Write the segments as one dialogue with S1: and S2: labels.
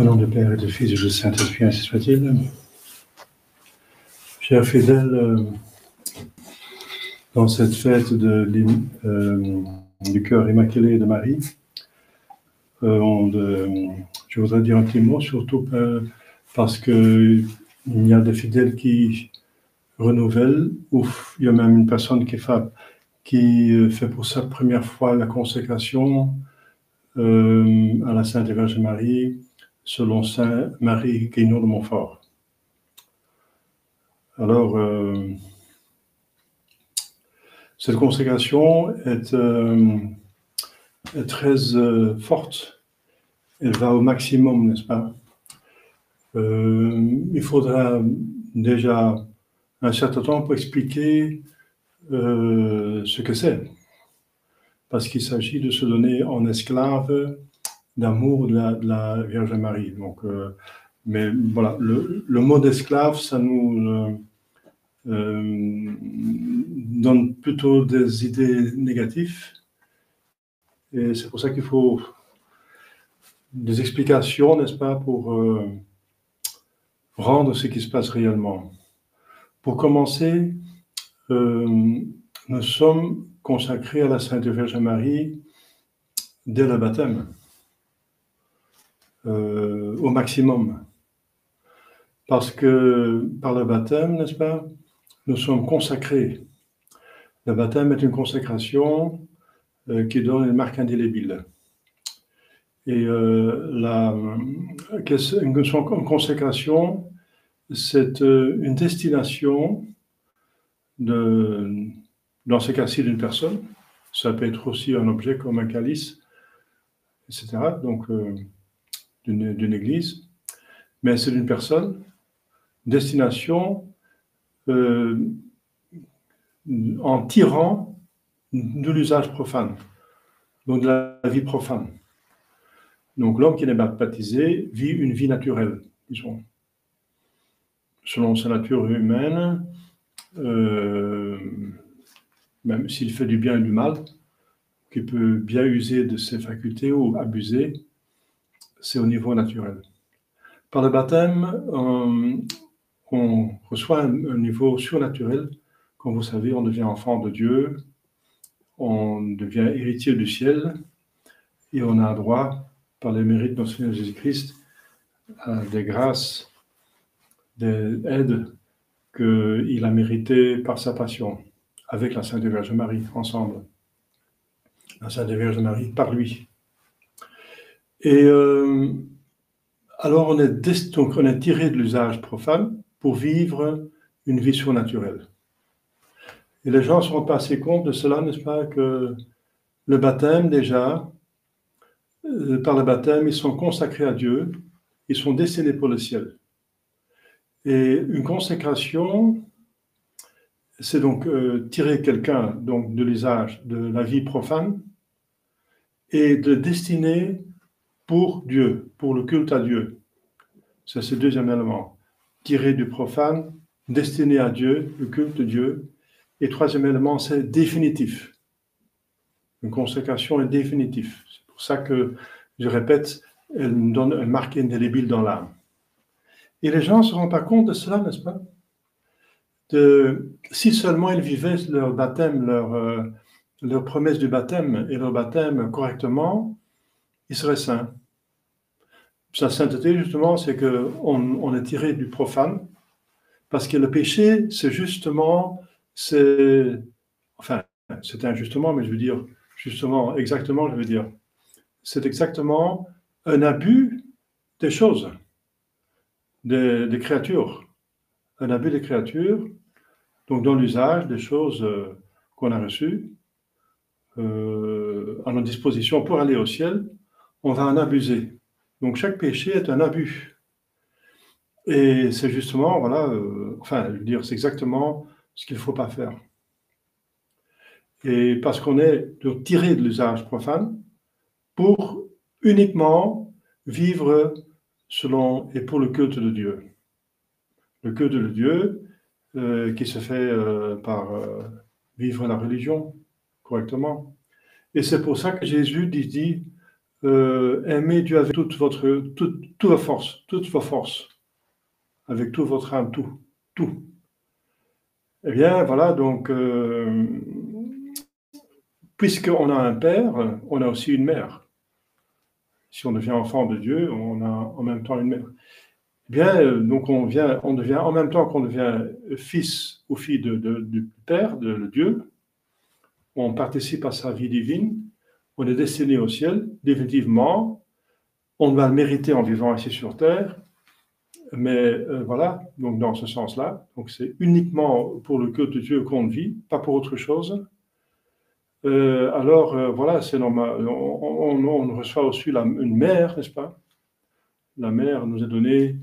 S1: Au nom du Père et du Fils et du Saint-Esprit, ainsi soit-il. Chers fidèles, euh, dans cette fête euh, du cœur immaculé de Marie, euh, je voudrais dire un petit mot, surtout parce qu'il y a des fidèles qui renouvellent, ou il y a même une personne qui fait, qui fait pour sa première fois la consécration à la Sainte Vierge Marie selon Saint Marie Guénon de Montfort. Alors, euh, cette consécration est, euh, très euh, forte. Elle va au maximum, n'est-ce pas? Il faudra déjà un certain temps pour expliquer ce que c'est. Parce qu'il s'agit de se donner en esclave d'amour de la, Vierge Marie. Donc, euh, mais voilà, le, mot d'esclave, ça nous euh, euh, donne plutôt des idées négatives. Et c'est pour ça qu'il faut des explications, n'est-ce pas, pour rendre ce qui se passe réellement. Pour commencer, nous sommes consacrés à la Sainte Vierge Marie dès le baptême. Euh, au maximum. Parce que par le baptême, n'est-ce pas, nous sommes consacrés. Le baptême est une consacration euh, qui donne une marque indélébile. Et euh, la, une consécration, c'est une destination de, dans ce cas-ci d'une personne. Ça peut être aussi un objet comme un calice, etc. Donc, d'une église, mais c'est d'une personne, destination euh, en tirant de l'usage profane, donc de la vie profane. Donc l'homme qui n'est pas baptisé vit une vie naturelle, disons. Selon sa nature humaine, euh, même s'il fait du bien et du mal, qu'il peut bien user de ses facultés ou abuser, c'est au niveau naturel. Par le baptême, euh, on, reçoit un, niveau surnaturel. Comme vous savez, on devient enfant de Dieu, on devient héritier du ciel et on a droit, par les mérites de notre Seigneur Jésus-Christ, à des grâces, des aides qu'il a méritées par sa passion, avec la Sainte Vierge Marie, ensemble. La Sainte Vierge Marie par lui. Et euh, alors on est, donc on est tiré de l'usage profane pour vivre une vie surnaturelle. Et les gens ne se rendent pas assez compte de cela, n'est-ce pas, que le baptême déjà, euh, par le baptême, ils sont consacrés à Dieu, ils sont destinés pour le ciel. Et une consécration, c'est donc euh, tirer quelqu'un donc de l'usage de la vie profane et de destiner pour Dieu, pour le culte à Dieu. Ça, c'est le deuxième élément. Tiré du profane, destiné à Dieu, le culte de Dieu. Et troisième élément, c'est définitif. Une consécration est définitive. C'est pour ça que, je répète, elle nous donne un marque indélébile dans l'âme. Et les gens ne se rendent pas compte de cela, n'est-ce pas? De, Si seulement ils vivaient leur baptême, leur, euh, leur promesse du baptême et leur baptême correctement, ils seraient saints. Sa sainteté, justement, c'est qu'on on est tiré du profane, parce que le péché, c'est justement, c'est, enfin, c'est injustement, mais je veux dire, justement, exactement, je veux dire, c'est exactement un abus des choses, des, créatures, un abus des créatures, donc dans l'usage des choses euh, qu'on a reçues euh, à notre disposition pour aller au ciel, on va en abuser. Donc chaque péché est un abus. Et c'est justement, voilà, euh, enfin, je veux dire, c'est exactement ce qu'il ne faut pas faire. Et parce qu'on est tiré de l'usage profane pour uniquement vivre selon et pour le culte de Dieu. Le culte de Dieu euh, qui se fait euh, par vivre la religion correctement. Et c'est pour ça que Jésus dit euh, aimez Dieu avec toute votre, toute, toute force, toutes vos forces, avec toute votre âme, tout, tout. Eh bien, voilà, donc, euh, puisqu'on a un père, on a aussi une mère. Si on devient enfant de Dieu, on a en même temps une mère. Eh bien, euh, donc on, vient, on devient, en même temps qu'on devient fils ou fille de, du Père, de, Dieu, on participe à sa vie divine, on est destiné au ciel, définitivement, on va le mériter en vivant ici sur terre, mais euh, voilà, donc dans ce sens-là, donc c'est uniquement pour le culte de Dieu qu'on vit, pas pour autre chose. Euh, alors euh, voilà, c'est normal. On, reçoit aussi une mère, n'est-ce pas? La mère nous est donnée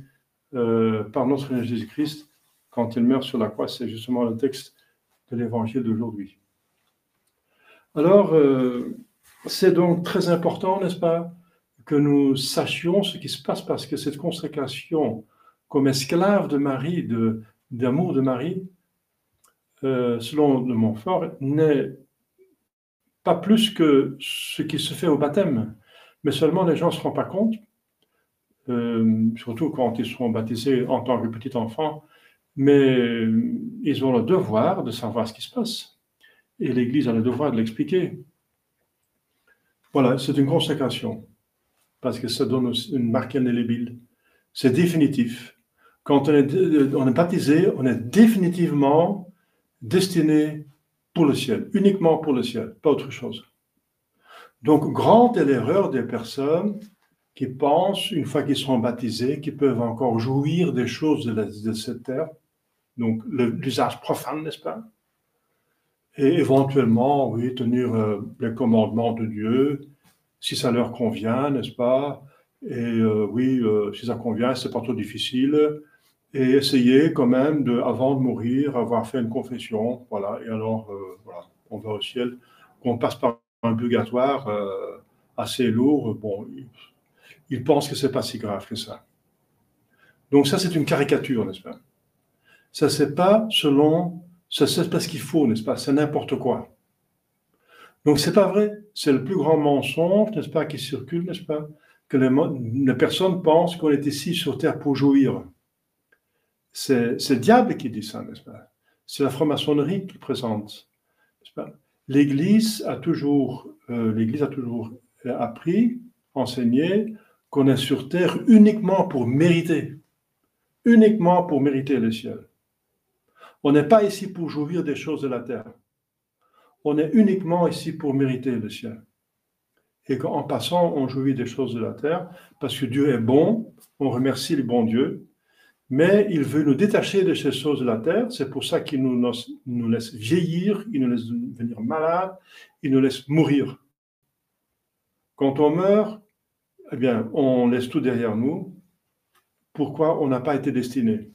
S1: par notre Seigneur Jésus-Christ quand il meurt sur la croix. C'est justement le texte de l'évangile d'aujourd'hui. Alors, c'est donc très important, n'est-ce pas, que nous sachions ce qui se passe parce que cette consécration comme esclave de Marie, d'amour de, Marie, euh, selon le Montfort, n'est pas plus que ce qui se fait au baptême, mais seulement les gens ne se rendent pas compte, euh, surtout quand ils seront baptisés en tant que petits enfants, mais ils ont le devoir de savoir ce qui se passe. Et l'Église a le devoir de l'expliquer. Voilà, c'est une consécration, parce que ça donne une marque indélébile. C'est définitif. Quand on est, baptisé, on est définitivement destiné pour le ciel, uniquement pour le ciel, pas autre chose. Donc, grande est l'erreur des personnes qui pensent, une fois qu'ils seront baptisés, qu'ils peuvent encore jouir des choses de, cette terre, donc l'usage profane, n'est-ce pas? Et éventuellement, oui, tenir euh, les commandements de Dieu, si ça leur convient, n'est-ce pas? Et euh, oui, euh, si ça convient, c'est pas trop difficile et essayer quand même, avant de mourir, avoir fait une confession. Voilà, et alors, voilà, on va au ciel. On passe par un purgatoire assez lourd. Bon, il, pense que c'est pas si grave que ça. Donc ça, c'est une caricature, n'est-ce pas? Ça, c'est pas selon, ça, c'est pas ce qu'il faut, n'est-ce pas? C'est n'importe quoi. Donc c'est pas vrai. C'est le plus grand mensonge, n'est-ce pas, qui circule, n'est-ce pas Que les, personnes pensent qu'on est ici sur terre pour jouir. C'est le diable qui dit ça, n'est-ce pas? C'est la franc-maçonnerie qui présente, L'Église a toujours, euh, l'Église a toujours appris, enseigné qu'on est sur terre uniquement pour mériter, uniquement pour mériter le ciel. On n'est pas ici pour jouir des choses de la terre. On est uniquement ici pour mériter le ciel. Et qu'en passant, on jouit des choses de la terre parce que Dieu est bon, on remercie le bon Dieu, mais il veut nous détacher de ces choses de la terre. C'est pour ça qu'il nous, laisse vieillir, il nous laisse devenir malades, il nous laisse mourir. Quand on meurt, eh bien, on laisse tout derrière nous. Pourquoi on n'a pas été destiné?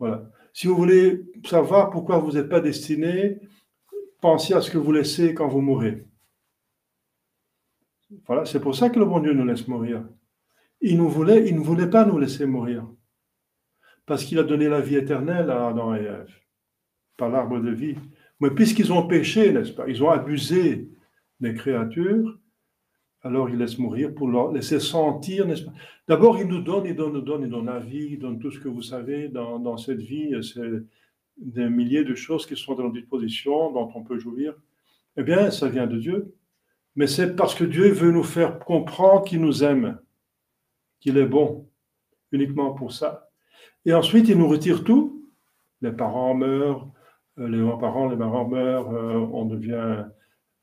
S1: Voilà. Si vous voulez savoir pourquoi vous n'êtes pas destiné, pensez à ce que vous laissez quand vous mourrez. Voilà, c'est pour ça que le bon Dieu nous laisse mourir. Il, ne voulait pas nous laisser mourir parce qu'il a donné la vie éternelle à Adam et Ève, par l'arbre de vie. Mais puisqu'ils ont péché, n'est-ce pas, ils ont abusé des créatures, alors il laisse mourir pour laisser sentir, n'est-ce pas? D'abord, il nous donne, il donne, il donne, il donne la vie, il donne tout ce que vous savez dans, cette vie, c'est des milliers de choses qui sont dans notre disposition, dont on peut jouir. Eh bien, ça vient de Dieu. Mais c'est parce que Dieu veut nous faire comprendre qu'il nous aime, qu'il est bon, uniquement pour ça. Et ensuite, il nous retire tout. Les parents meurent, euh, les grands-parents, les parents meurent, euh, on devient,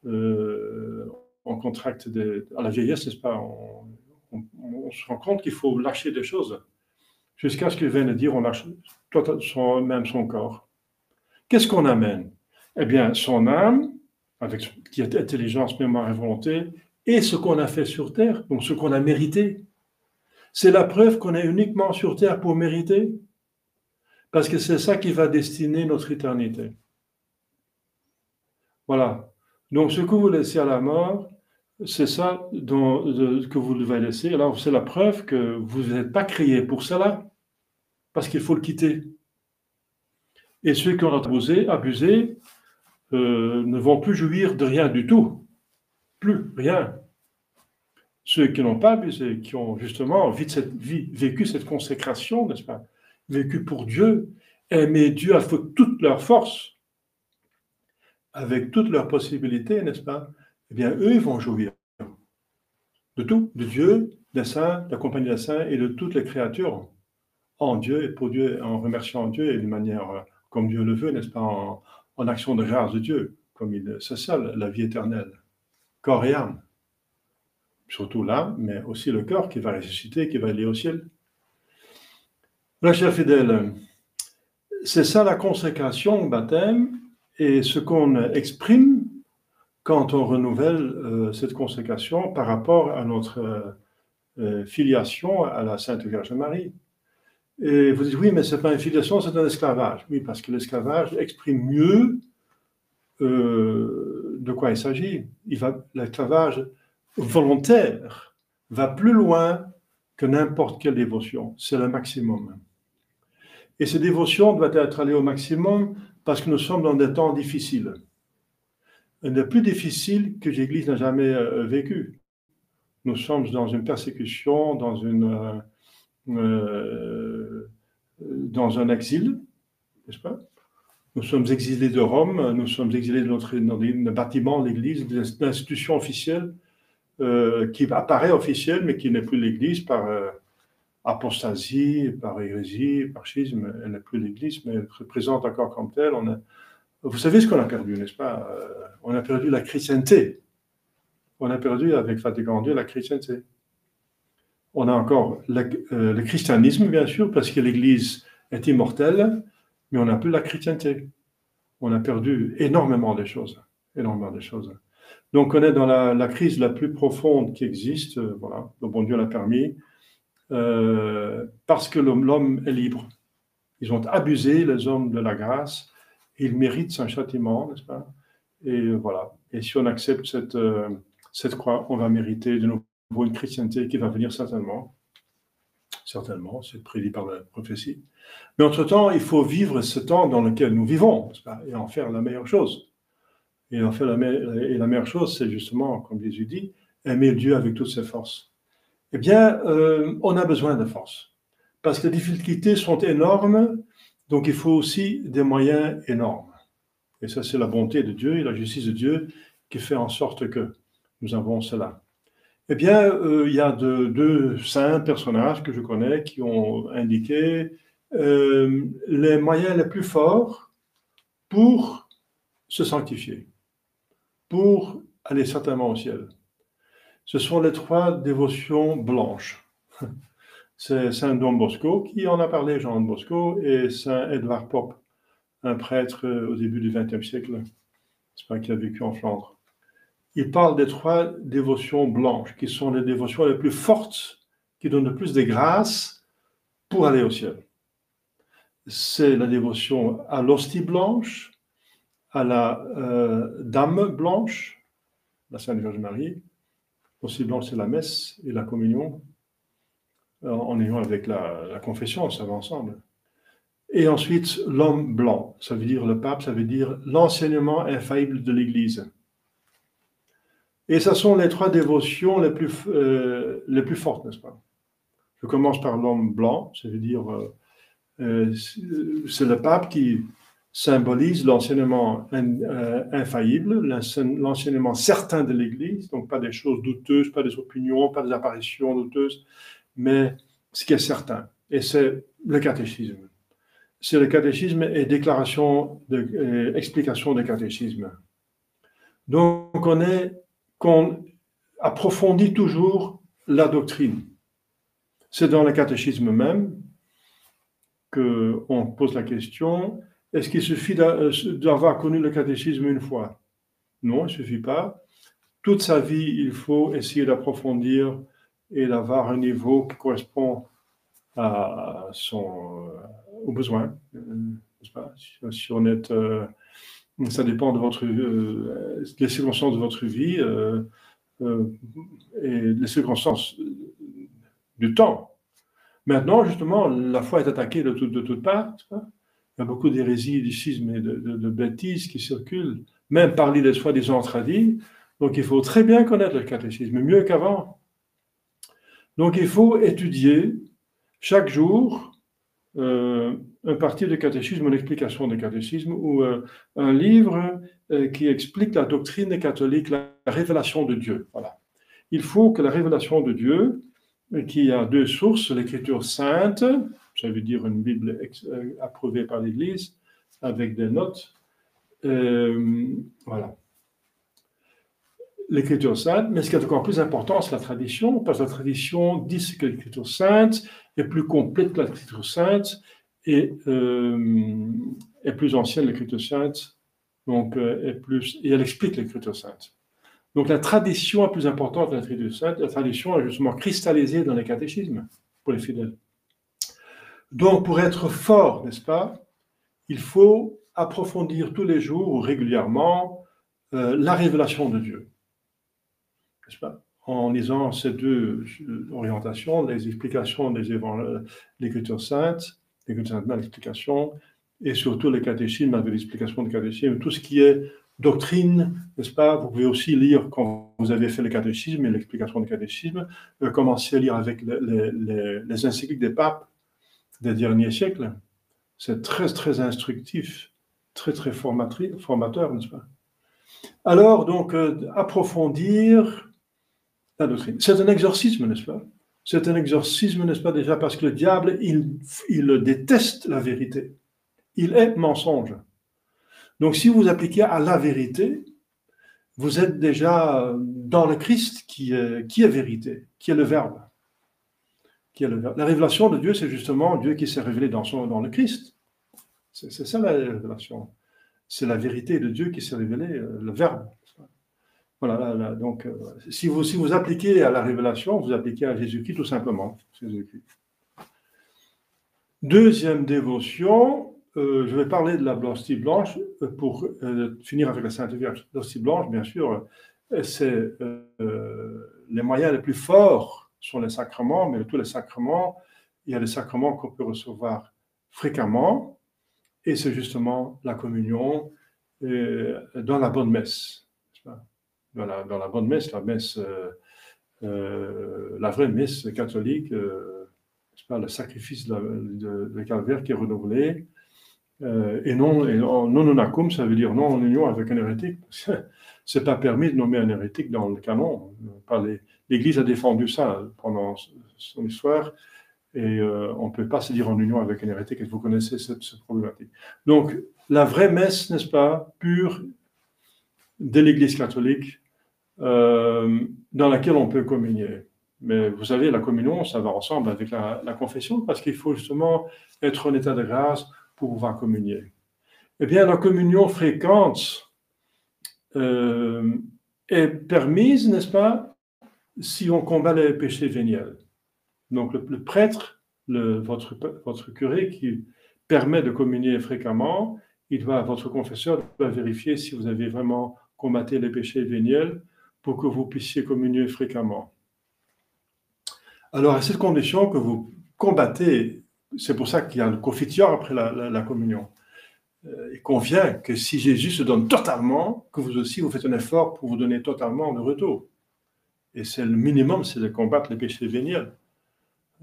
S1: euh, on contracte à la vieillesse, n'est-ce pas? On, se rend compte qu'il faut lâcher des choses jusqu'à ce qu'il vienne dire on lâche même son corps. Qu'est-ce qu'on amène? Eh bien, son âme, avec qui est intelligence, mémoire et volonté, et ce qu'on a fait sur terre, donc ce qu'on a mérité. C'est la preuve qu'on est uniquement sur terre pour mériter, parce que c'est ça qui va destiner notre éternité. Voilà. Donc ce que vous laissez à la mort, c'est ça dont, que vous devez laisser. Alors c'est la preuve que vous n'êtes pas créé pour cela, parce qu'il faut le quitter. Et ceux qui ont abusé, euh, ne vont plus jouir de rien du tout. Plus, rien. Ceux qui n'ont pas abusé, qui ont justement vécu cette consécration, n'est-ce pas Vécu pour Dieu, aimé Dieu avec toute leur force, avec toutes leurs possibilités, n'est-ce pas Eh bien, eux, ils vont jouir de tout, de Dieu, des saints, de la compagnie des saints et de toutes les créatures en Dieu et pour Dieu, en remerciant Dieu et d'une manière euh, comme Dieu le veut, n'est-ce pas, en, action de grâce de Dieu, comme il, c'est ça la vie éternelle, corps et âme. Surtout là, mais aussi le corps qui va ressusciter, qui va aller au ciel. Là, chers fidèles, c'est ça la consécration au baptême et ce qu'on exprime quand on renouvelle euh, cette consécration par rapport à notre euh, euh, filiation à la Sainte Vierge Marie. Et vous dites, oui, mais ce n'est pas une filiation, c'est un esclavage. Oui, parce que l'esclavage exprime mieux de quoi il s'agit. L'esclavage volontaire va plus loin que n'importe quelle dévotion. C'est le maximum. Et ces dévotions doivent être allées au maximum parce que nous sommes dans des temps difficiles. Des plus difficiles que l'Église n'a jamais euh, vécu. Nous sommes dans une persécution, euh, euh, dans un exil, n'est-ce pas? Nous sommes exilés de Rome, nous sommes exilés de notre dans bâtiment, l'Église, d'institutions officielles qui apparaît officielle, mais qui n'est plus l'Église par apostasie, par hérésie, par schisme, elle n'est plus l'Église, mais elle se présente encore comme telle. Vous savez ce qu'on a perdu, n'est-ce pas euh, On a perdu la chrétienté. On a perdu avec Vatican II la chrétienté. On a encore euh, le christianisme, bien sûr, parce que l'Église est immortelle, mais on n'a plus la chrétienté. On a perdu énormément de choses. Énormément de choses. Donc on est dans la, crise la plus profonde qui existe. Euh, voilà, le bon Dieu l'a permis. Parce que l'homme est libre. Ils ont abusé, les hommes, de la grâce, et ils méritent son châtiment, n'est-ce pas? Et voilà. Et si on accepte cette, euh, cette croix, on va mériter de nouveau une chrétienté qui va venir certainement. Certainement, c'est prédit par la prophétie. Mais entre-temps, il faut vivre ce temps dans lequel nous vivons, et en faire la meilleure chose. Et en faire la, et la meilleure chose, c'est justement, comme Jésus dit, aimer Dieu avec toutes ses forces eh bien, euh, on a besoin de force. Parce que les difficultés sont énormes, donc il faut aussi des moyens énormes. Et ça, c'est la bonté de Dieu et la justice de Dieu qui fait en sorte que nous avons cela. Eh bien, euh, il y a deux saints personnages que je connais qui ont indiqué euh, les moyens les plus forts pour se sanctifier, pour aller certainement au ciel. Ce sont les trois dévotions blanches. C'est Saint Don Bosco qui en a parlé, Jean Bosco, et Saint Edward Pop, un prêtre euh, au début du XXe siècle, pas qui a vécu en Flandre. Il parle des trois dévotions blanches, qui sont les dévotions les plus fortes, qui donnent le plus de grâce pour aller au ciel. C'est la dévotion à l'hostie blanche, à la euh, Dame blanche, la Sainte Vierge Marie, aussi blanche, c'est la messe et la communion, en ayant avec la, confession, ça va ensemble. Et ensuite, l'homme blanc, ça veut dire le pape, ça veut dire l'enseignement infaillible de l'Église. Et ce sont les trois dévotions les plus, euh, les plus fortes, n'est-ce pas? Je commence par l'homme blanc, ça veut dire, euh, c'est le pape qui symbolise l'enseignement euh, infaillible, l'enseignement certain de l'Église, donc pas des choses douteuses, pas des opinions, pas des apparitions douteuses, mais ce qui est certain. Et c'est le catéchisme. C'est le catéchisme et déclaration, de, explication des catéchismes. Donc on est, qu'on approfondit toujours la doctrine. C'est dans le catéchisme même qu'on pose la question est-ce qu'il suffit euh, d'avoir connu le catéchisme une fois? Non, il ne suffit pas. Toute sa vie, il faut essayer d'approfondir et d'avoir un niveau qui correspond à son, euh, aux besoins. Euh, si on est, ça dépend de votre, des circonstances de votre vie et les circonstances du temps. Maintenant, justement, la foi est attaquée de, de toutes parts. Il y a beaucoup d'hérésies, du schisme et de, bêtises qui circulent, même parmi les soi-disant tradis. Donc il faut très bien connaître le catéchisme, mieux qu'avant. Donc il faut étudier chaque jour euh, un parti de catéchisme, une explication de catéchisme ou euh, un livre euh, qui explique la doctrine des catholiques, la révélation de Dieu. Voilà. Il faut que la révélation de Dieu, qui a deux sources, l'écriture sainte, ça veut dire une Bible approuvée par l'Église, avec des notes, voilà l'écriture sainte, mais ce qui est encore plus important, c'est la tradition, parce que la tradition dit que l'écriture sainte est plus complète que l'écriture sainte et euh, est plus ancienne l'écriture sainte, donc euh, et elle explique l'écriture sainte. Donc la tradition est plus importante que l'écriture sainte, la tradition est justement cristallisée dans les catéchismes pour les fidèles. Donc pour être fort, n'est-ce pas, il faut approfondir tous les jours ou régulièrement euh, la révélation de Dieu en lisant ces deux orientations, les explications des l'écriture sainte, l'écriture sainte, l'explication, et surtout les catéchismes avec l'explication des catéchismes, tout ce qui est doctrine, n'est-ce pas Vous pouvez aussi lire, quand vous avez fait le catéchisme et l'explication du catéchisme, euh, commencer à lire avec les, les, encycliques des papes des derniers siècles. C'est très, très instructif, très, très formateur, n'est-ce pas Alors, donc, euh, approfondir c'est un exorcisme, n'est-ce pas? C'est un exorcisme, n'est-ce pas, déjà parce que le diable, il, il déteste la vérité. Il est mensonge. Donc si vous appliquez à la vérité, vous êtes déjà dans le Christ qui est, qui est vérité, qui est le Verbe. Qui est le verbe. La révélation de Dieu, c'est justement Dieu qui s'est révélé dans, son, dans le Christ. C'est ça la révélation. C'est la vérité de Dieu qui s'est révélé, euh, le Verbe. Donc, euh, si, vous, si vous appliquez à la révélation, vous appliquez à Jésus-Christ tout simplement. Deuxième dévotion, euh, je vais parler de la hostie blanche euh, pour finir avec la Sainte Vierge. L'hostie blanche, bien sûr, c'est les moyens les plus forts sont les sacrements, mais tous les sacrements, il y a des sacrements qu'on peut recevoir fréquemment, et c'est justement la communion dans la bonne messe dans la, bonne messe, la messe, euh, euh, la vraie messe catholique, euh, pas, le sacrifice de, de, calvaire qui est renouvelé, et non, et non, non ça veut dire non en union avec un hérétique. C'est pas permis de nommer un hérétique dans le canon. L'Église a défendu ça pendant son histoire et on ne peut pas se dire en union avec un hérétique, et vous connaissez cette, problématique. Donc, la vraie messe, n'est-ce pas, pure de l'Église catholique, euh, dans laquelle on peut communier. Mais vous savez, la communion, ça va ensemble avec la, confession parce qu'il faut justement être en état de grâce pour pouvoir communier. Eh bien, la communion fréquente euh, est permise, n'est-ce pas, si on combat les péchés véniels. Donc, le, prêtre, votre, votre curé qui permet de communier fréquemment, il doit, votre confesseur doit vérifier si vous avez vraiment combattu les péchés véniels pour que vous puissiez communier fréquemment. Alors, à cette condition que vous combattez, c'est pour ça qu'il y a le confiture après la, communion. Euh, il convient que si Jésus se donne totalement, que vous aussi vous faites un effort pour vous donner totalement de retour. Et c'est le minimum, c'est de combattre les péchés véniels.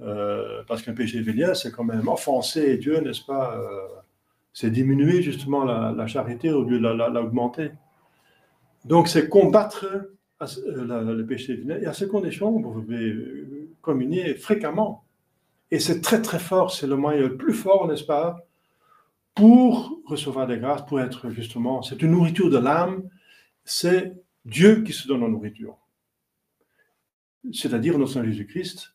S1: Euh, parce qu'un péché véniel, c'est quand même offenser Dieu, n'est-ce pas euh, C'est diminuer justement la, charité au lieu de l'augmenter. Donc c'est combattre euh, le péché véniel. Et à ces conditions, vous pouvez euh, communier fréquemment. Et c'est très très fort, c'est le moyen le plus fort, n'est-ce pas, pour recevoir des grâces, pour être justement, c'est une nourriture de l'âme, c'est Dieu qui se donne la nourriture. C'est-à-dire notre Seigneur Jésus-Christ,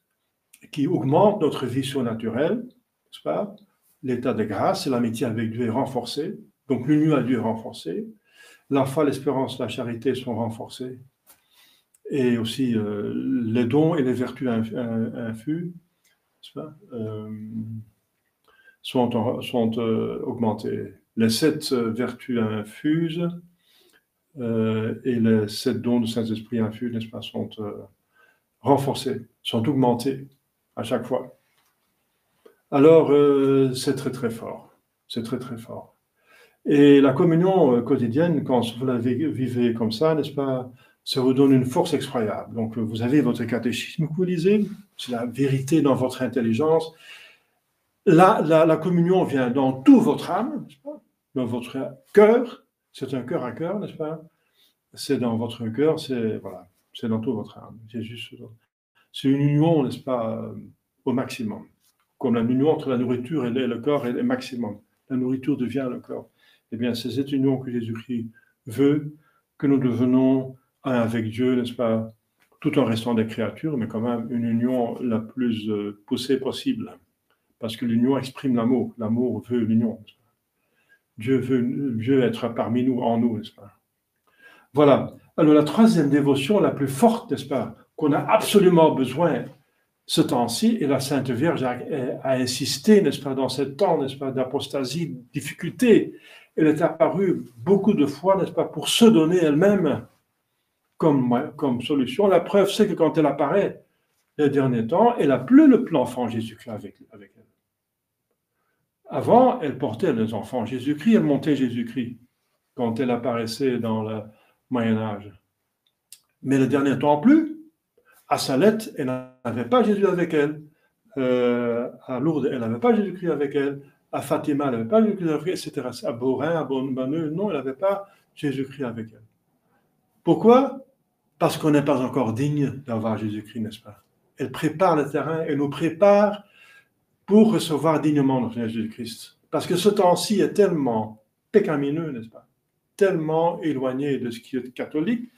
S1: qui augmente notre vie surnaturelle, n'est-ce pas L'état de grâce et l'amitié avec Dieu est renforcé, donc l'union à Dieu est renforcée, la foi, l'espérance, la charité sont renforcées et aussi euh, les dons et les vertus infus euh, sont, sont euh, augmentés. Les sept vertus infuses et les sept dons du Saint-Esprit infus, n'est-ce pas, sont renforcés, sont augmentés à chaque fois. Alors, c'est très très fort. C'est très très fort. Et la communion quotidienne, quand vous la vivez comme ça, n'est-ce pas, ça vous donne une force effroyable. Donc, vous avez votre catéchisme que vous lisez, c'est la vérité dans votre intelligence. La, la, communion vient dans tout votre âme, dans votre cœur. C'est un cœur à cœur, n'est-ce pas? C'est dans votre cœur, c'est voilà, c'est dans tout votre âme. C'est juste, c'est une union, n'est-ce pas, au maximum. Comme la union entre la nourriture et le corps est maximum. La nourriture devient le corps. Eh bien, c'est cette union que Jésus-Christ veut, que nous devenons avec Dieu, n'est-ce pas, tout en restant des créatures, mais quand même une union la plus euh, poussée possible. Parce que l'union exprime l'amour. L'amour veut l'union. Dieu veut, Dieu être parmi nous, en nous, n'est-ce pas? Voilà. Alors la troisième dévotion la plus forte, n'est-ce pas, qu'on a absolument besoin ce temps-ci, et la Sainte Vierge a, a insisté, n'est-ce pas, dans ce temps, n'est-ce pas, d'apostasie, difficulté. Elle est apparue beaucoup de fois, n'est-ce pas, pour se donner elle-même comme, solution. La preuve, c'est que quand elle apparaît les derniers temps, elle n'a plus le plan Jésus-Christ avec, elle. Avant, elle portait les enfants Jésus-Christ, elle montait Jésus-Christ quand elle apparaissait dans le Moyen Âge. Mais le dernier temps, plus. À Salette, elle n'avait pas Jésus avec elle. Euh, à Lourdes, elle n'avait pas Jésus-Christ avec elle. À Fatima, elle n'avait pas Jésus-Christ avec elle, etc. À Borin, à Bonneux, non, elle n'avait pas Jésus-Christ avec elle. Pourquoi? Parce qu'on n'est pas encore digne d'avoir Jésus-Christ, n'est-ce pas? Elle prépare le terrain, elle nous prépare pour recevoir dignement notre Seigneur Jésus-Christ. Parce que ce temps-ci est tellement pécamineux, n'est-ce pas? Tellement éloigné de ce qui est catholique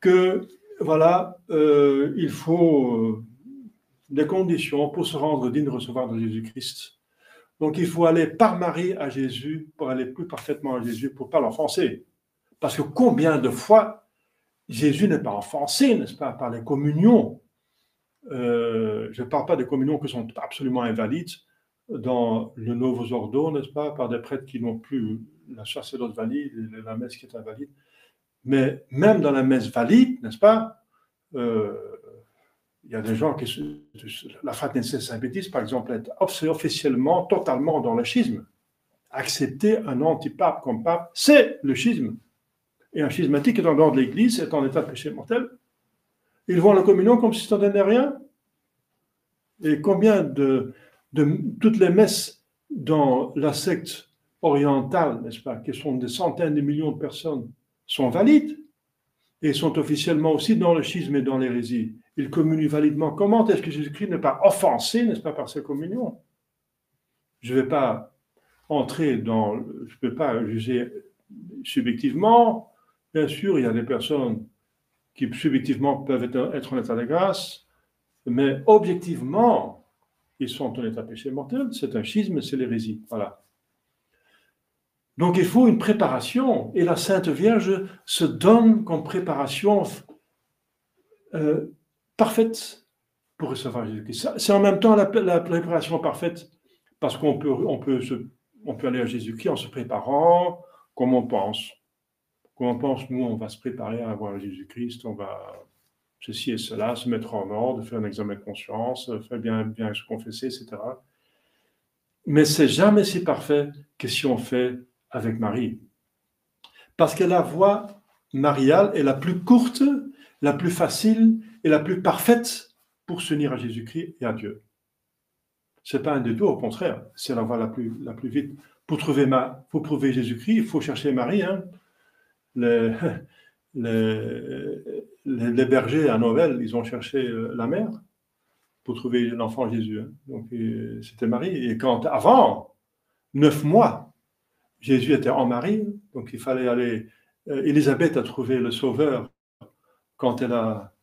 S1: que, voilà, euh, il faut euh, des conditions pour se rendre digne de recevoir de Jésus-Christ. Donc il faut aller par Marie à Jésus pour aller plus parfaitement à Jésus, pour ne pas l'enfoncer. Parce que combien de fois Jésus n'est pas offensé, n'est-ce pas, par les communions euh, je ne parle pas des communions qui sont absolument invalides dans le Novus Ordo, n'est-ce pas, par des prêtres qui n'ont plus la sacerdoce valide, la messe qui est invalide. Mais même dans la messe valide, n'est-ce pas, euh, il y a des gens qui. La fraternité Saint-Bétis, par exemple, est officiellement, totalement dans le schisme. Accepter un antipape comme pape, c'est le schisme. Et un schismatique est en dehors de l'Église, est en état de péché mortel. Ils vont à la communion comme si ça n'était rien. Et combien de, toutes les messes dans la secte orientale, n'est-ce pas, qui sont des centaines de millions de personnes, sont valides et sont officiellement aussi dans le schisme et dans l'hérésie. Ils communient validement. Comment est-ce que Jésus-Christ n'est pas offensé, n'est-ce pas, par sa communion? Je ne vais pas entrer dans. Je ne peux pas juger subjectivement. Bien sûr, il y a des personnes qui subjectivement peuvent être, en état de grâce, mais objectivement, ils sont en état de péché mortel. C'est un schisme, c'est l'hérésie. Voilà. Donc il faut une préparation, et la Sainte Vierge se donne comme préparation euh, parfaite pour recevoir Jésus-Christ. C'est en même temps la, préparation parfaite, parce qu'on peut, peut aller à Jésus-Christ en se préparant comme on pense. Comme on pense, nous, on va se préparer à avoir Jésus-Christ, on va ceci et cela, se mettre en ordre, faire un examen de conscience, faire bien, bien se confesser, etc. Mais c'est jamais si parfait que si on fait avec Marie. Parce que la voie mariale est la plus courte, la plus facile et la plus parfaite pour s'unir à Jésus-Christ et à Dieu. Ce n'est pas un détour, au contraire, c'est la voie la plus, la plus vite. Pour trouver, ma, pour trouver Jésus-Christ, il faut chercher Marie. Hein les, bergers à Noël, ils ont cherché euh, la mère pour trouver l'enfant Jésus. Hein. Donc c'était Marie. Et quand avant, neuf mois, Jésus était en Marie, donc il fallait aller. Euh, Élisabeth a trouvé le Sauveur quand elle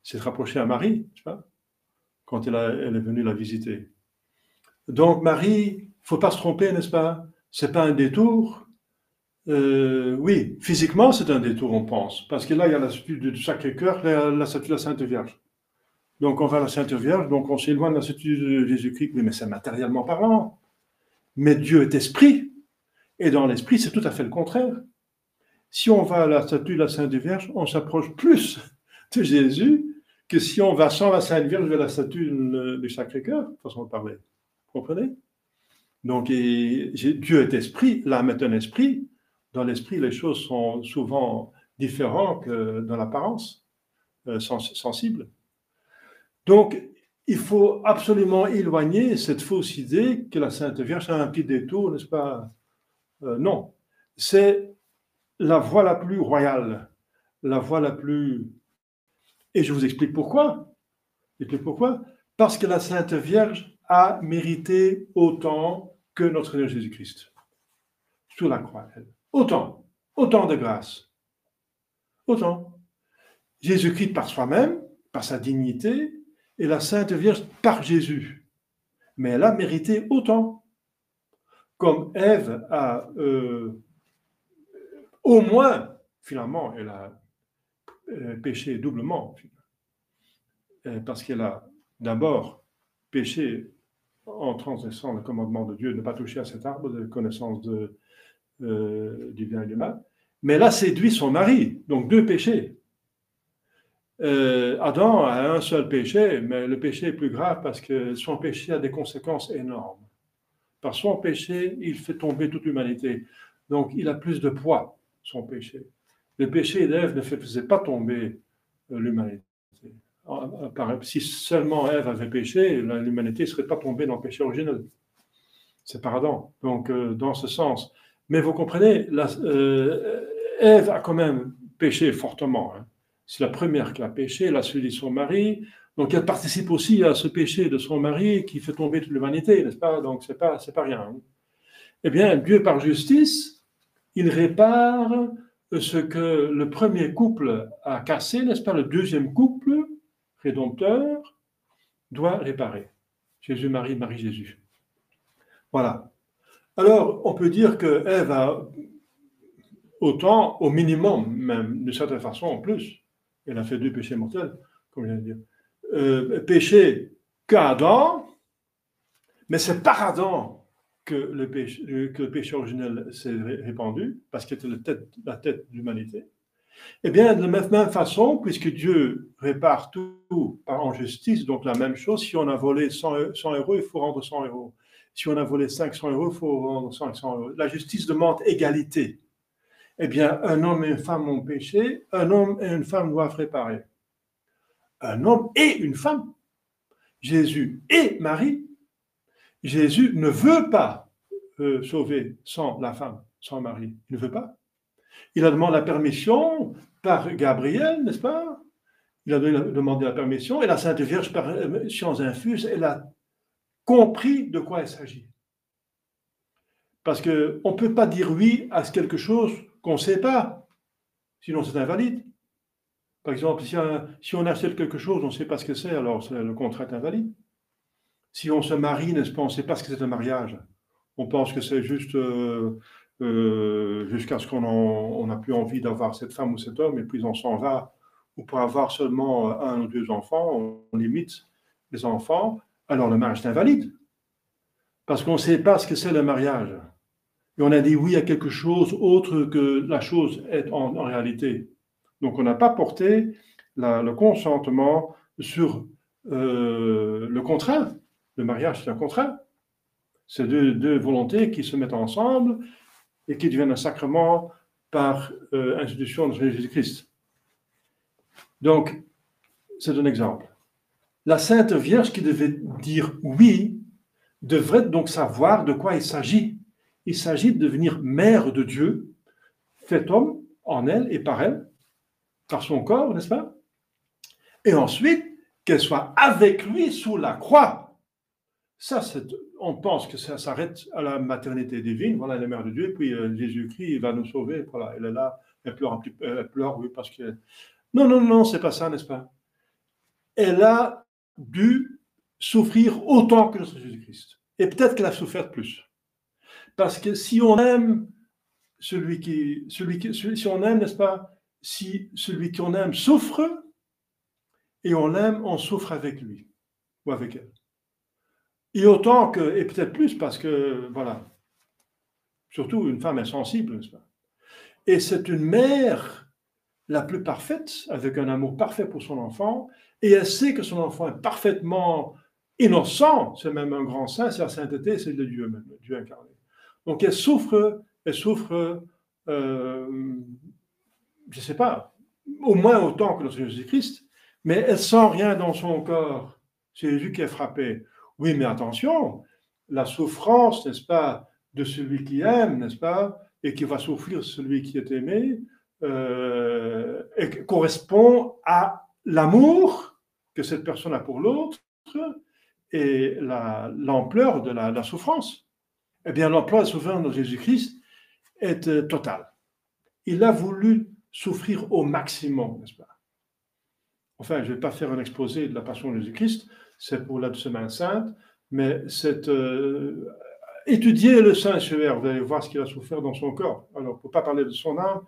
S1: s'est rapprochée à Marie, quand elle, elle, est venue la visiter. Donc Marie, faut pas se tromper, n'est-ce pas? C'est pas un détour, euh, oui, physiquement, c'est un détour, on pense. Parce que là, il y a la statue du Sacré-Cœur, la, statue de la Sainte Vierge. Donc, on va à la Sainte Vierge, donc on s'éloigne de la statue de Jésus-Christ. mais c'est matériellement parlant. Mais Dieu est esprit. Et dans l'esprit, c'est tout à fait le contraire. Si on va à la statue de la Sainte Vierge, on s'approche plus de Jésus que si on va sans la Sainte Vierge vers la statue du Sacré-Cœur, façon de parler. Vous comprenez? Donc, Dieu est esprit, l'âme est un esprit, dans l'esprit, les choses sont souvent différentes que dans l'apparence. euh, sensible. Donc, il faut absolument éloigner cette fausse idée que la Sainte Vierge a un petit détour, n'est-ce pas? Euh, Non, c'est la voie la plus royale, la voie la plus... Et je vous explique pourquoi. Et pourquoi Parce que la Sainte Vierge a mérité autant que notre Seigneur Jésus-Christ. Sur la croix, elle. Autant, autant de grâce. Autant. Jésus-Christ par soi-même, par sa dignité, et la Sainte Vierge par Jésus. Mais elle a mérité autant. Comme Ève a euh, au moins, finalement, elle a euh, péché doublement. Euh, parce qu'elle a d'abord péché en transgressant le commandement de Dieu ne pas toucher à cet arbre de connaissance de, du bien et du mal. Mais elle a séduit son mari, donc deux péchés. Euh, Adam a un seul péché, mais le péché est plus grave parce que son péché a des conséquences énormes. Par son péché, il fait tomber toute l'humanité. Donc, il a plus de poids, son péché. Le péché d'Ève ne faisait pas tomber euh, l'humanité. Si seulement Ève avait péché, l'humanité ne serait pas tombée dans le péché originel. C'est par Adam. Donc, euh, dans ce sens. Mais vous comprenez, Ève a quand même péché fortement. Hein. C'est la première qui a péché, elle a suivi son mari. Donc elle participe aussi à ce péché de son mari qui fait tomber toute l'humanité, n'est-ce pas? Donc c'est pas, c'est pas rien. Hein. Eh bien, Dieu par justice, il répare ce que le premier couple a cassé, n'est-ce pas? Le deuxième couple, rédempteur, doit réparer. Jésus-Marie, Marie-Jésus. Voilà. Alors, on peut dire que Ève a autant, au minimum même, de certaine façon en plus, elle a fait deux péchés mortels, comme je viens de dire. Euh, péché qu'Adam, mais c'est par Adam que le péché, que le péché originel s'est répandu, parce qu'il était la tête, la tête de l'humanité. Eh bien, de la même façon, puisque Dieu répare tout par en justice, donc la même chose, si on a volé 100, 100 euros, il faut rendre 100 euros. Si on a volé 500 euros, il faut rendre 500 euros. La justice demande égalité eh bien, un homme et une femme ont péché, un homme et une femme doivent réparer. Un homme et une femme. Jésus et Marie. Jésus ne veut pas euh, sauver sans la femme, sans Marie. Il ne veut pas. Il a demandé la permission par Gabriel, n'est-ce pas? Il a demandé la permission et la Sainte Vierge, par euh, science infuse, elle a compris de quoi il s'agit. Parce qu'on ne peut pas dire oui à quelque chose qu'on ne sait pas. Sinon, c'est invalide. Par exemple, si, on achète quelque chose, on ne sait pas ce que c'est, alors le contrat est invalide. Si on se marie, n'est-ce pas, on ne sait pas ce que c'est un mariage. On pense que c'est juste euh, euh, jusqu'à ce qu'on n'a plus envie d'avoir cette femme ou cet homme, et puis on s'en va. Ou pour avoir seulement un ou deux enfants, on limite les enfants, alors le mariage est invalide. Parce qu'on ne sait pas ce que c'est le mariage et on a dit oui à quelque chose autre que la chose est en, réalité. Donc on n'a pas porté le consentement sur euh, le contrat. Le mariage, c'est un contrat. C'est deux, volontés qui se mettent ensemble et qui deviennent un sacrement par euh, institution de Jésus-Christ. Donc, c'est un exemple. La Sainte Vierge qui devait dire oui devrait donc savoir de quoi il s'agit. Il s'agit de devenir mère de Dieu, fait homme en elle et par elle, par son corps, n'est-ce pas? Et ensuite, qu'elle soit avec lui sous la croix. Ça, on pense que ça s'arrête à la maternité divine, voilà, la mère de Dieu, puis euh, Jésus-Christ va nous sauver, voilà, elle est là, elle pleure, elle pleure, oui, parce que... Non, non, non, c'est pas ça, n'est-ce pas? Elle a dû souffrir autant que notre Jésus-Christ. Et peut-être qu'elle a souffert plus. Parce que si on aime celui qui, celui qui, si on aime, n'est-ce pas, si celui qu'on aime souffre, et on l'aime, on souffre avec lui ou avec elle. Et autant que, et peut-être plus parce que, voilà, surtout une femme insensible, n'est-ce pas Et c'est une mère la plus parfaite, avec un amour parfait pour son enfant, et elle sait que son enfant est parfaitement innocent, c'est même un grand saint, c'est la sainteté, c'est le Dieu même, Dieu incarné. Donc elle souffre, elle souffre, euh, je ne sais pas, au moins autant que notre Jésus-Christ, mais elle sent rien dans son corps. C'est Jésus qui est frappé. Oui, mais attention, la souffrance, n'est-ce pas, de celui qui aime, n'est-ce pas, et qui va souffrir celui qui est aimé, euh, correspond à l'amour que cette personne a pour l'autre et l'ampleur de la, souffrance. Eh bien, l'ampleur de la souffrance de Jésus-Christ est euh, totale. Il a voulu souffrir au maximum, n'est-ce pas? Enfin, je ne vais pas faire un exposé de la passion de Jésus-Christ, c'est pour la Semaine Sainte, mais c'est euh, étudier le Saint-Suaire, vous allez voir ce qu'il a souffert dans son corps. Alors, pour ne pas parler de son âme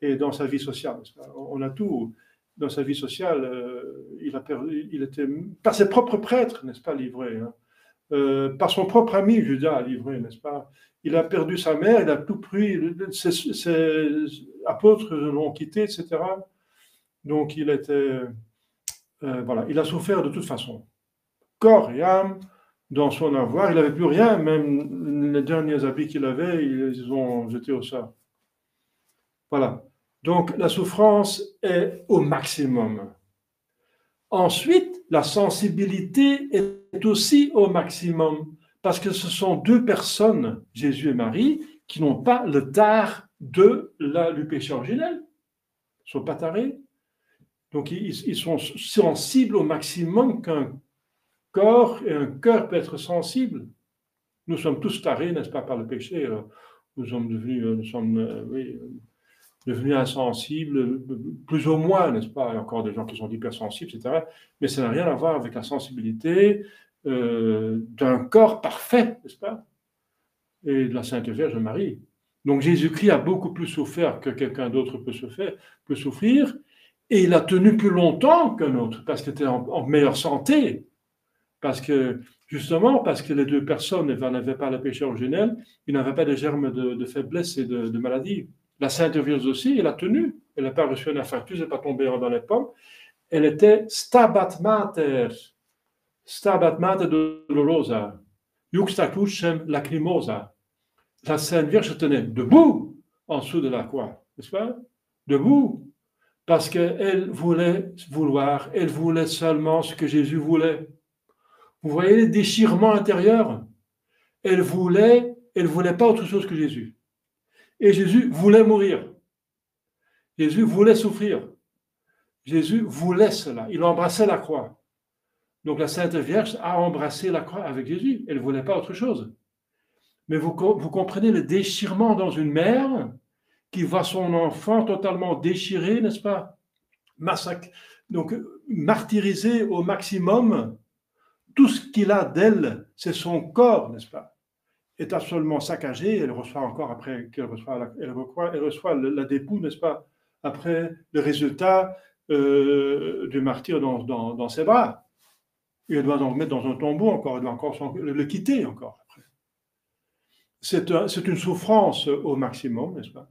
S1: et dans sa vie sociale, on a tout dans sa vie sociale, euh, il, a perdu, il était par ses propres prêtres, n'est-ce pas, livré, hein. euh, par son propre ami Judas livré, n'est-ce pas? Il a perdu sa mère, il a tout pris, ses, apôtres l'ont quitté, etc. Donc il était, euh, voilà, il a souffert de toute façon, corps et âme, dans son avoir, il n'avait plus rien, même les derniers habits qu'il avait, ils ont jeté au sol. Voilà. Donc la souffrance est au maximum. Ensuite, la sensibilité est aussi au maximum, parce que ce sont deux personnes, Jésus et Marie, qui n'ont pas le tard de la, du péché originel. Ils ne sont pas tarés. Donc ils, sont sensibles au maximum qu'un corps et un cœur peut être sensible. Nous sommes tous tarés, n'est-ce pas, par le péché. Nous sommes devenus, euh, oui, devenu insensible, plus ou moins, n'est-ce pas? Il y a encore des gens qui sont hypersensibles, etc. Mais ça n'a rien à voir avec la sensibilité euh, d'un corps parfait, n'est-ce pas? Et de la Sainte Vierge Marie. Donc Jésus-Christ a beaucoup plus souffert que quelqu'un d'autre peut, peut souffrir, et il a tenu plus longtemps qu'un autre, parce qu'il était en, meilleure santé. Parce que, justement, parce que les deux personnes n'avaient pas le péché originel, ils n'avaient pas de germes de, faiblesse et de, de maladie. La Sainte Vierge aussi, elle a tenu. Elle n'a pas reçu un infarctus, elle n'est pas tombée dans les pommes. Elle était stabat mater, stabat mater dolorosa, juxta crucem lacrimosa. La Sainte Vierge se tenait debout en dessous de la croix, n'est-ce pas? Debout, parce qu'elle voulait vouloir, elle voulait seulement ce que Jésus voulait. Vous voyez les déchirements intérieurs? Elle voulait, elle voulait pas autre chose que Jésus. Et Jésus voulait mourir. Jésus voulait souffrir. Jésus voulait cela. Il embrassait la croix. Donc la Sainte Vierge a embrassé la croix avec Jésus. Elle ne voulait pas autre chose. Mais vous, comprenez le déchirement dans une mère qui voit son enfant totalement déchiré, n'est-ce pas? Massacre. Donc martyrisé au maximum. Tout ce qu'il a d'elle, c'est son corps, n'est-ce pas? Est absolument saccagée. Elle reçoit encore, après qu'elle reçoit, la, elle reçoit, elle reçoit la dépouille, n'est-ce pas, après le résultat euh, du martyr dans, ses bras. Et elle doit donc mettre dans un tombeau encore, elle doit encore le, quitter encore après. C'est une souffrance au maximum, n'est-ce pas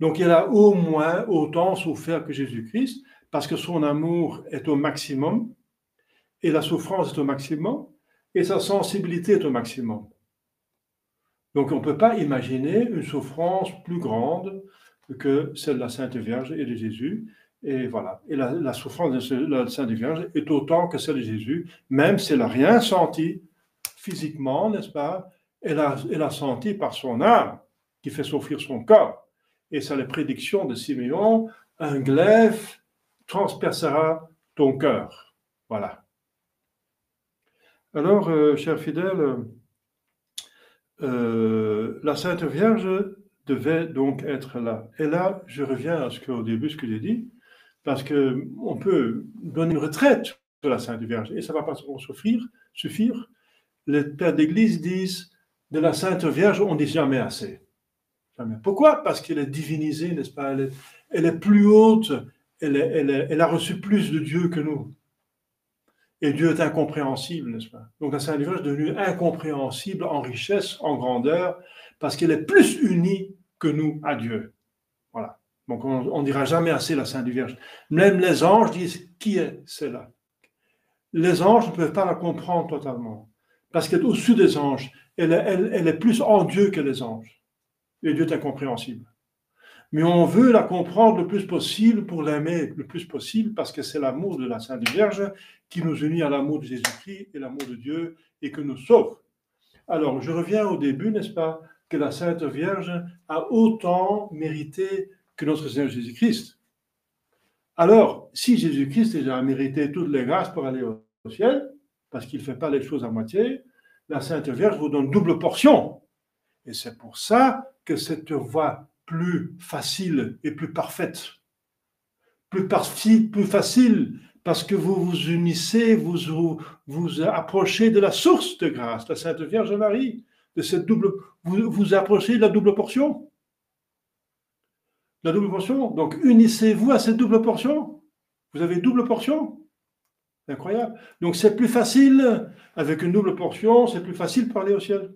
S1: Donc elle a au moins autant souffert que Jésus-Christ, parce que son amour est au maximum, et la souffrance est au maximum, et sa sensibilité est au maximum. Donc on ne peut pas imaginer une souffrance plus grande que celle de la Sainte Vierge et de Jésus. Et voilà. Et la, souffrance de la Sainte Vierge est autant que celle de Jésus, même si elle n'a rien senti physiquement, n'est-ce pas? Elle a, elle a senti par son âme qui fait souffrir son corps. Et c'est la prédiction de Siméon, un glaive transpercera ton cœur. Voilà. Alors, euh, chers fidèles, euh, la Sainte Vierge devait donc être là. Et là, je reviens à ce qu'au début, ce que j'ai dit, parce qu'on peut donner une retraite sur la Sainte Vierge et ça ne va pas suffire. suffire. Les pères d'Église disent de la Sainte Vierge, on ne dit jamais assez. Pourquoi? Parce qu'elle est divinisée, n'est-ce pas? Elle est, plus haute, elle a reçu plus de Dieu que nous. Et Dieu est incompréhensible, n'est-ce pas? Donc la Sainte Vierge est devenue incompréhensible en richesse, en grandeur, parce qu'elle est plus unie que nous à Dieu. Voilà. Donc on ne dira jamais assez la Sainte Vierge. Même les anges disent qui est celle-là? Les anges ne peuvent pas la comprendre totalement, parce qu'elle est au-dessus des anges. Elle est, elle est plus en Dieu que les anges. Et Dieu est incompréhensible. Mais on veut la comprendre le plus possible pour l'aimer le plus possible, parce que c'est l'amour de la Sainte Vierge qui nous unit à l'amour de Jésus-Christ et l'amour de Dieu et que nous sauve. Alors, je reviens au début, n'est-ce pas, que la Sainte Vierge a autant mérité que notre Seigneur Jésus-Christ. Alors, si Jésus-Christ a mérité toutes les grâces pour aller au ciel, parce qu'il ne fait pas les choses à moitié, la Sainte Vierge vous donne double portion. Et c'est pour ça que cette voie plus facile et plus parfaite, plus, plus facile, parce que vous vous unissez, vous, vous vous approchez de la source de grâce, la Sainte Vierge Marie, de cette double, vous vous approchez de la double portion. La double portion. Donc unissez-vous à cette double portion. Vous avez double portion. Incroyable. Donc c'est plus facile, avec une double portion, c'est plus facile de parler au ciel.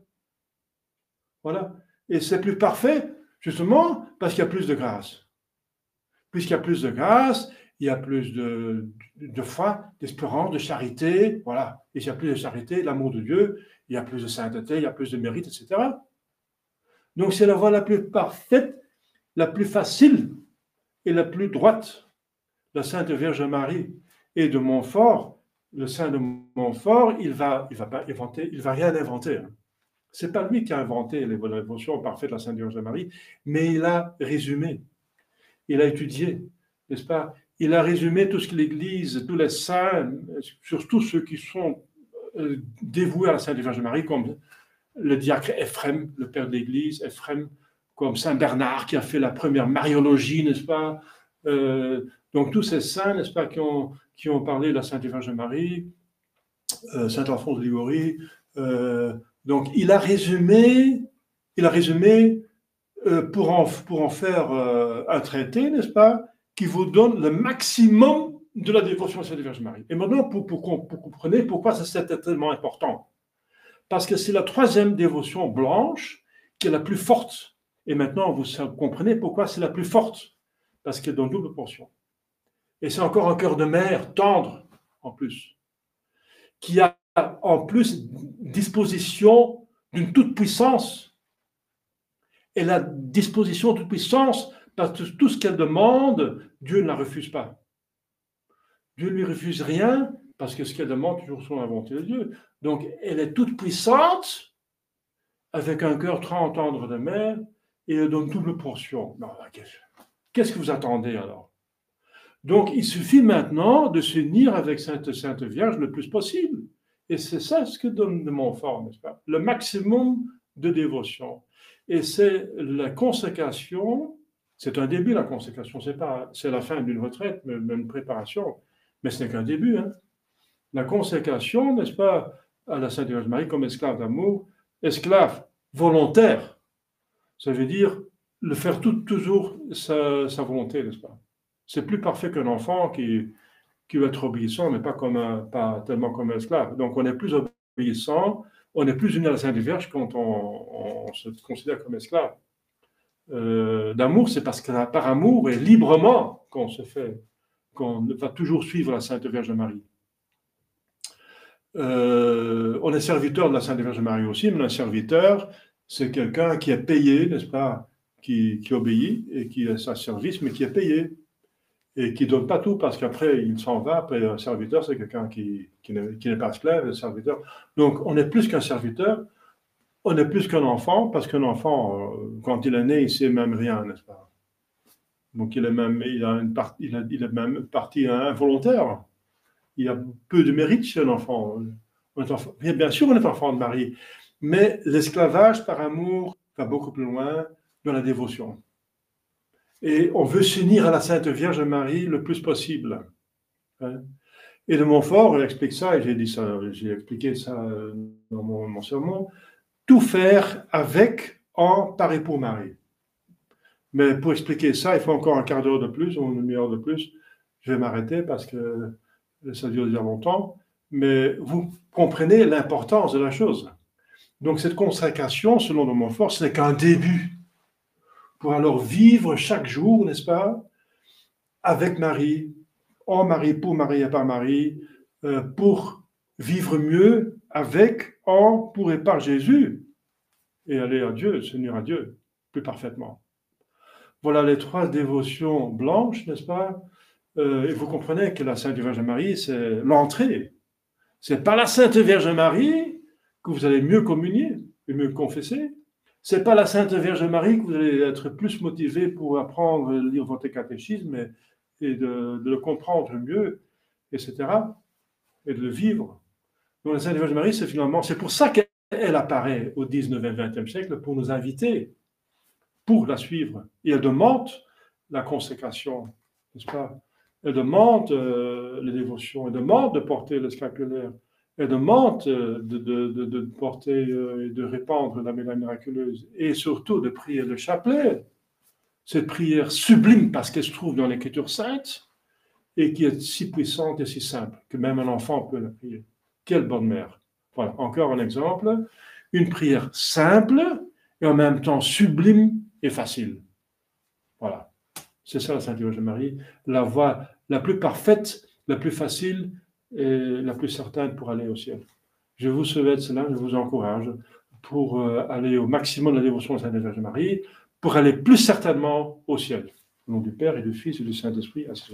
S1: Voilà. Et c'est plus parfait, justement, parce qu'il y a plus de grâce. Puisqu'il y a plus de grâce, il y a plus de, de foi, d'espérance, de charité. Voilà. Et s'il y a plus de charité, l'amour de Dieu, il y a plus de sainteté, il y a plus de mérite, etc. Donc c'est la voie la plus parfaite, la plus facile et la plus droite. La Sainte Vierge Marie et de Montfort, le saint de Montfort, il va, il va pas inventer, il va rien inventer. C'est pas lui qui a inventé les l'évolution parfaite de la Sainte Vierge Marie, mais il a résumé, il a étudié, n'est-ce pas? Il a résumé tout ce que l'Église, tous les saints, surtout ceux qui sont euh, dévoués à la Sainte Vierge Marie, comme le diacre Ephrem, le père de l'Église, Ephrem, comme Saint Bernard qui a fait la première mariologie, n'est-ce pas? Euh, Donc tous ces saints, n'est-ce pas, qui ont, parlé de la Sainte Vierge Marie, euh, Saint Alphonse de Ligorie. Donc, il a résumé, il a résumé euh, pour, en, pour en faire un traité, n'est-ce pas, qui vous donne le maximum de la dévotion à Sainte Vierge Marie. Et maintenant, pour, pour comprendre pourquoi c'est tellement important. Parce que c'est la troisième dévotion blanche qui est la plus forte. Et maintenant, vous comprenez pourquoi c'est la plus forte. Parce qu'elle est dans double portion. Et c'est encore un cœur de mère tendre, en plus, qui a en plus disposition d'une toute puissance. Et la disposition de toute puissance, parce que tout ce qu'elle demande, Dieu ne la refuse pas. Dieu ne lui refuse rien, parce que ce qu'elle demande, toujours son volonté de Dieu. Donc, elle est toute puissante, avec un cœur très tendre de mère, et elle donne double portion. Qu'est-ce que vous attendez alors? Donc, il suffit maintenant de s'unir avec Sainte, Sainte Vierge le plus possible. Et c'est ça ce que donne de Montfort, n'est-ce pas? Le maximum de dévotion. Et c'est la consécration, c'est un début la consécration, c'est pas, c'est la fin d'une retraite, même une préparation, mais ce n'est qu'un début. Hein. La consécration, n'est-ce pas, à la Sainte Vierge Marie comme esclave d'amour, esclave volontaire, ça veut dire le faire tout, toujours sa volonté, n'est-ce pas? C'est plus parfait qu'un enfant qui, qui veut être obéissant, mais pas, tellement comme un esclave. Donc on est plus obéissant, on est plus uni à la Sainte Vierge quand on, se considère comme esclave. Euh, d'amour, c'est parce que par amour et librement qu'on se fait, qu'on va toujours suivre la Sainte Vierge Marie. Euh, on est serviteur de la Sainte Vierge Marie aussi, mais un serviteur, c'est quelqu'un qui est payé, n'est-ce pas, qui, obéit et qui est sa service, mais qui est payé et qui ne donne pas tout parce qu'après il s'en va. Après, un serviteur, c'est quelqu'un qui, qui n'est pas esclave, un serviteur. Donc, on est plus qu'un serviteur, on est plus qu'un enfant parce qu'un enfant, euh, quand il est né, il ne sait même rien, n'est-ce pas? Donc, il est même, il a une partie, il, a, il a même partie involontaire. Il a peu de mérite chez un enfant. enfant. Bien sûr, on est enfant de Marie, mais l'esclavage par amour va beaucoup plus loin dans la dévotion et on veut s'unir à la Sainte Vierge Marie le plus possible. Hein. Et de Montfort, il explique ça, et j'ai dit ça, j'ai expliqué ça dans mon, sermon, tout faire avec, en, par et pour Marie. Mais pour expliquer ça, il faut encore un quart d'heure de plus ou une demi-heure de plus. Je vais m'arrêter parce que ça dure déjà longtemps. Mais vous comprenez l'importance de la chose. Donc cette consécration, selon de Montfort, ce n'est qu'un début alors vivre chaque jour, n'est-ce pas, avec Marie, en Marie, pour Marie et par Marie, euh, pour vivre mieux avec, en, pour et par Jésus, et aller à Dieu, s'unir à Dieu plus parfaitement. Voilà les trois dévotions blanches, n'est-ce pas euh, Et vous comprenez que la Sainte Vierge Marie, c'est l'entrée. C'est par la Sainte Vierge Marie que vous allez mieux communier et mieux confesser. C'est pas la Sainte Vierge Marie que vous allez être plus motivé pour apprendre, lire votre catéchisme et, de, le comprendre mieux, etc. Et de le vivre. Donc la Sainte Vierge Marie, c'est finalement, c'est pour ça qu'elle apparaît au 19e, 20e siècle, pour nous inviter, pour la suivre. Et elle demande la consécration, n'est-ce pas? Elle demande euh, les dévotions, elle demande de porter le scapulaire, elle demande euh, de, porter euh, et de répandre la médaille miraculeuse et surtout de prier le chapelet. Cette prière sublime parce qu'elle se trouve dans l'Écriture sainte et qui est si puissante et si simple que même un enfant peut la prier. Quelle bonne mère. Voilà, encore un exemple. Une prière simple et en même temps sublime et facile. Voilà. C'est ça la Sainte Vierge Marie, la voie la plus parfaite, la plus facile est la plus certaine pour aller au ciel. Je vous souhaite cela, je vous encourage pour euh, aller au maximum de la dévotion de Sainte Vierge Marie, pour aller plus certainement au ciel. Au nom du Père et du Fils et du Saint-Esprit, à ce